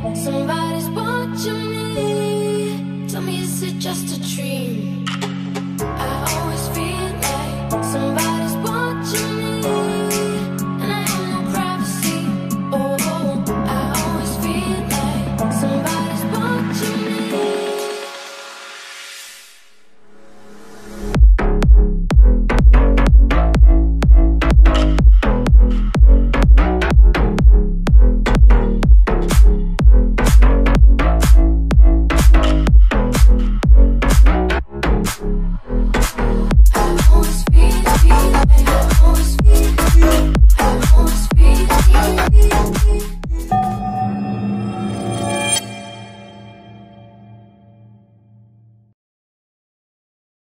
Somebody's watching me. Tell me is it just a dream?